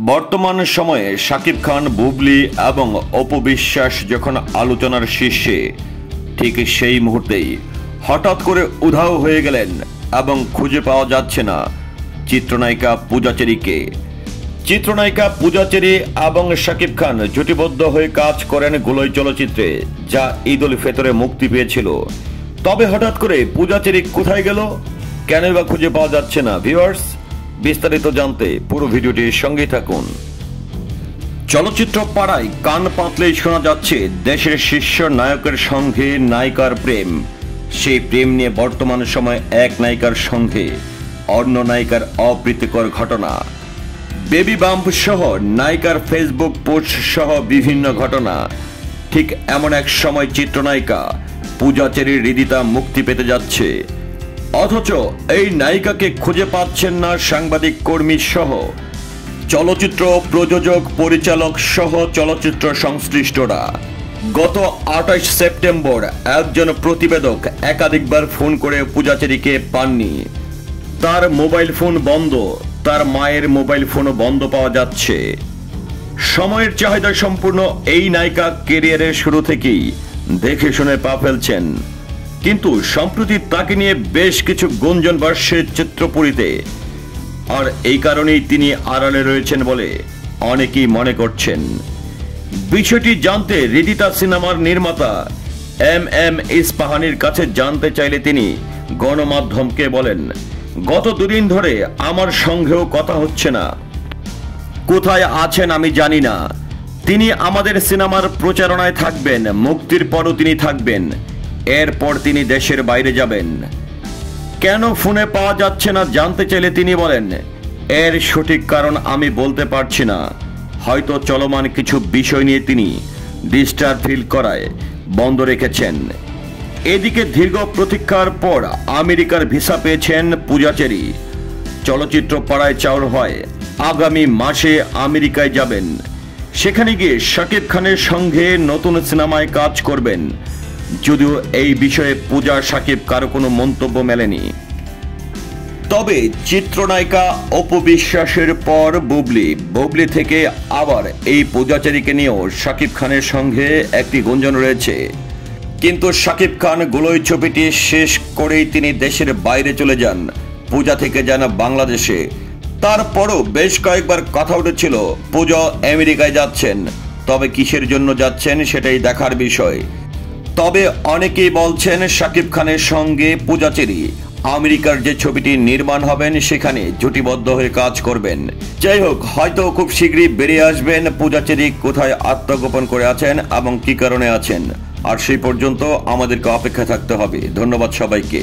বর্তমান সময়ে শাকিব খান, বুবলি এবং অপবিশ্বাস যখন আলোচনার শীর্ষে, ঠিক সেই মুহূর্তেই হঠাৎ করে উধাও হয়ে গেলেন এবং খুঁজে পাওয়া যাচ্ছে না চিত্রনায়িকা পূজাচেরিকে চিত্রনায়িকা পূজাচেরি এবং শাকিব খান জুটিবদ্ধ হয়ে কাজ করেন গোলই চলচ্চিত্রে, যা ঈদ উল ফেতরে মুক্তি পেয়েছিল। তবে হঠাৎ করে পূজাচেরি কোথায় গেল? কেন বা খুঁজে পাওয়া যাচ্ছে না ভিউয়ার্স বিস্তারিত জানতে পুরো ভিডিওটির সঙ্গেই থাকুন। চলচ্চিত্র পাড়ায় কান পাতলেই শোনা যাচ্ছে দেশের শীর্ষ নায়কের সঙ্গে নায়িকার প্রেম। সেই প্রেম নিয়ে বর্তমান সময় এক নায়িকার সঙ্গে অন্য নায়িকার অপ্রীতিকর ঘটনা। বেবি বাম্প সহ নায়িকার ফেসবুক পোস্ট সহ বিভিন্ন ঘটনা। ঠিক এমন এক সময় চিত্রনায়িকা পূজাচেরির হৃদিতা মুক্তি পেতে যাচ্ছে। অথচ এই নায়িকাকে খুঁজে পাচ্ছেন না সাংবাদিক কর্মী সহ। চলচ্চিত্র প্রযোজক, পরিচালক সহ চলচ্চিত্র সংশ্লিষ্টরা। গত আঠাশ সেপ্টেম্বর একজন প্রতিবেদক একাধিকবার ফোন করে পূজাচেরিকে পাননি। তার মোবাইল ফোন বন্ধ, তার মায়ের মোবাইল ফোনও বন্ধ পাওয়া যাচ্ছে। সময়ের চাহিদা সম্পূর্ণ এই নায়িকা কেরিয়ারের শুরু থেকেই দেখে শুনে পা ফেলছেন। কিন্তু সম্প্রতি তাকে নিয়ে বেশ কিছু গুঞ্জন বাড়ছে চিত্রপুরীতে। আর এই কারণেই তিনি আড়ালে রয়েছেন বলে অনেকেই মনে করছেন। বিষয়টি জানতে রিদিতা সিনেমার নির্মাতা এম এম ইস্পাহানির কাছে জানতে চাইলে তিনি গণমাধ্যমকে বলেন, গত দুদিন ধরে আমার সঙ্গেও কথা হচ্ছে না। কোথায় আছেন আমি জানি না। তিনি আমাদের সিনেমার প্রচারণায় থাকবেন, মুক্তির পরও তিনি থাকবেন। এরপর তিনি দেশের বাইরে যাবেন। কেন ফোনে পাওয়া যাচ্ছে না জানতে চাইলে তিনি বলেন, এর সঠিক কারণ আমি বলতে পারছি না। হয়তো চলমান কিছু বিষয় নিয়ে তিনি ডিস্টার্ব ফিল করায়, বন্ধ রেখেছেন। এদিকে দীর্ঘ প্রতীক্ষার পর আমেরিকার ভিসা পেয়েছেন পূজাচেরি। চলচ্চিত্র পাড়ায় চাউর হয়, আগামী মাসে আমেরিকায় যাবেন। সেখানে গিয়ে শাকিব খানের সঙ্গে নতুন সিনেমায় কাজ করবেন। যদিও এই বিষয়ে পূজা সাকিব কারও কোনো মন্তব্য মেলেনি। তবে চিত্রনায়িকা অপবিশ্বাসের পর বুবলি। বুবলি থেকে আবার এই পূজাচারীকে নিয়েও শাকিব খানের সঙ্গে একটি গুঞ্জন রয়েছে। কিন্তু শাকিব খান গোলই ছবিটি শেষ করেই তিনি দেশের বাইরে চলে যান, পূজা থেকে যান বাংলাদেশে। তারপরও বেশ কয়েকবার কথা উঠেছিল, পূজা আমেরিকায় যাচ্ছেন, তবে কিসের জন্য যাচ্ছেন সেটাই দেখার বিষয়। তবে অনেকেই বলছেন শাকিব খানের সঙ্গে পূজাচেরি। আমেরিকার যে ছবিটি নির্মাণ হবেন, সেখানে জুটিবদ্ধ হয়ে কাজ করবেন। যাই হোক, হয়তো খুব শীঘ্রই বেরিয়ে আসবেন পূজাচেরি, কোথায় আত্মগোপন করে আছেন এবং কি কারণে আছেন। আর সেই পর্যন্ত আমাদেরকে অপেক্ষা থাকতে হবে। ধন্যবাদ সবাইকে।